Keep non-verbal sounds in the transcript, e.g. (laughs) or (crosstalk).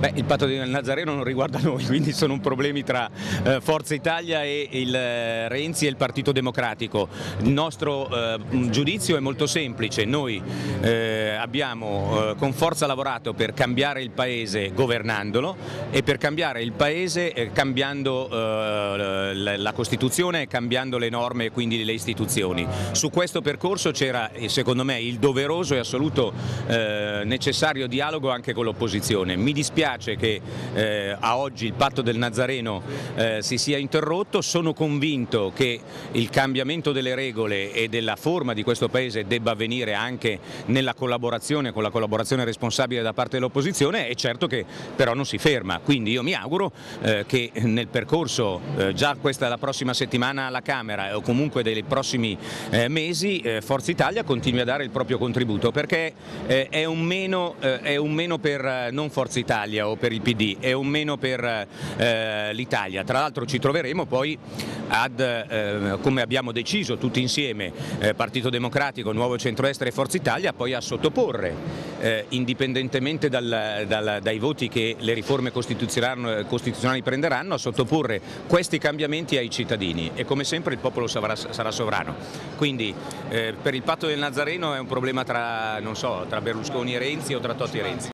Beh, il patto del Nazareno non riguarda (laughs) noi, quindi sono problemi tra eh, Forza Italia e il eh, Renzi e il Partito Democratico. Il nostro eh, giudizio è molto semplice, noi eh, abbiamo eh, con forza lavorato per cambiare il Paese governandolo e per cambiare il Paese eh, cambiando la, Costituzione cambiando le norme e quindi le istituzioni. Su questo percorso c'era secondo me il doveroso e assoluto necessario dialogo anche con l'opposizione. Mi dispiace che eh, a oggi il patto del Nazareno eh, si sia interrotto, sono convinto che il cambiamento delle regole e della forma di questo Paese debba avvenire anche nella collaborazione, con la collaborazione responsabile da parte dell'opposizione e certo che però non si ferma, quindi io mi auguro eh, che nel percorso eh, già questa la prossima settimana alla Camera o comunque dei prossimi eh, mesi eh, Forza Italia continui a dare il proprio contributo perché è un, meno, è un meno per non Forza Italia o per il PD e un meno per eh, l'Italia. Tra l'altro ci troveremo poi ad, eh, come abbiamo deciso tutti insieme, eh, Partito Democratico, Nuovo Centroestere e Forza Italia, poi a sottoporre, eh, indipendentemente dal, dal, dai voti che le riforme costituzionali, prenderanno, a sottoporre questi cambiamenti ai cittadini e come sempre il popolo sarà, sarà sovrano. Quindi eh, per il patto del Nazareno è un problema tra, so, tra Berlusconi e Renzi o tra Totti e Renzi.